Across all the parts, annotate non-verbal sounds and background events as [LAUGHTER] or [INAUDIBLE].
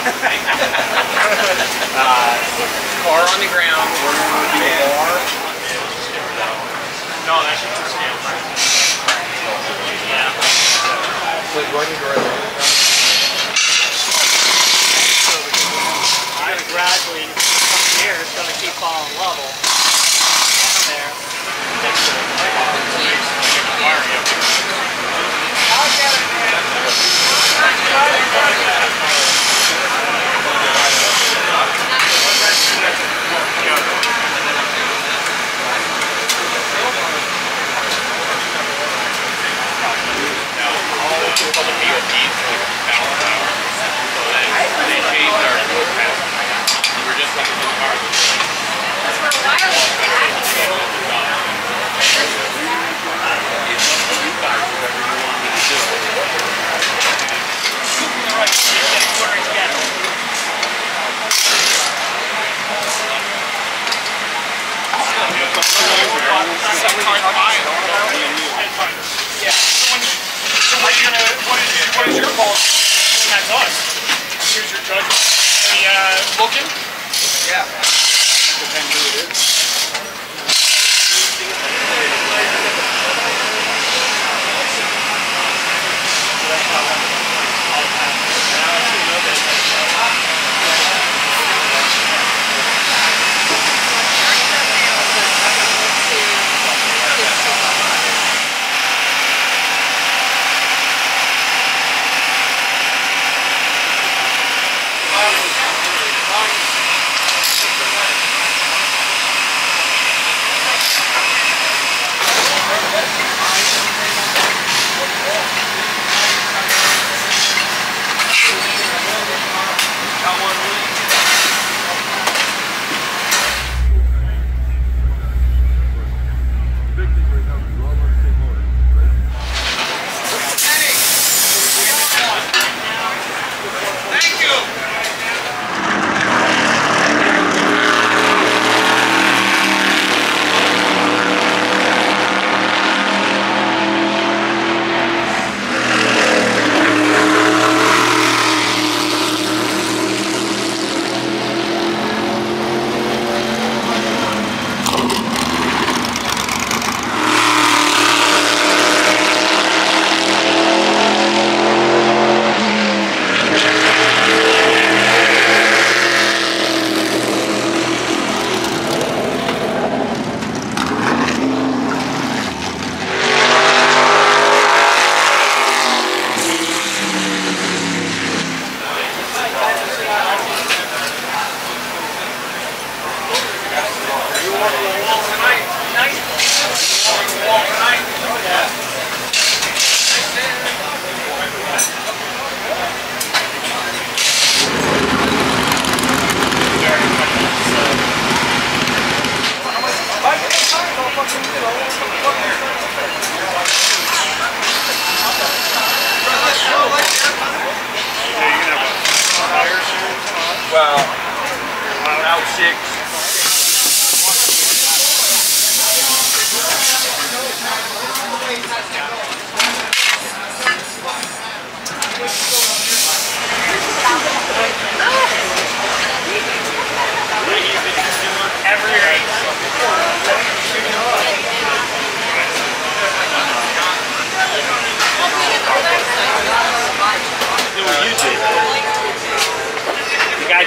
Um, uh, car on the ground. We're going to do a bar. No, that's just a scale. Yeah. Do I need to write that? I'm gradually, from here, it's going to keep falling level. Down there. Next to the I'll Booking? Uh, yeah. Depends who it is.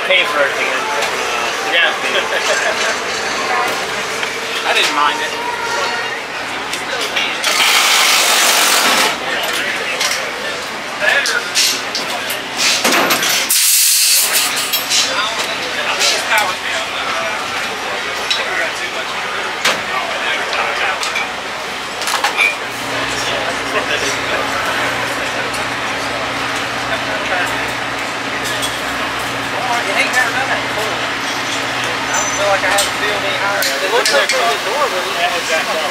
Paid for everything. Yeah. [LAUGHS] I didn't mind it. It was a power field. I'm trying to get it in. It ain't never been that cold. I don't feel like I have to feel any higher. It looks like there's a door, but Yeah, exactly.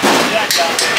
[LAUGHS] Thank you.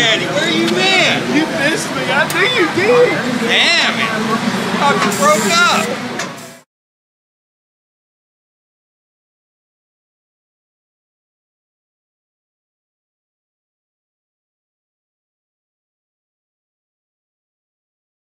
Daddy, where are you been? You missed me. I knew you did. Damn it. You broke up.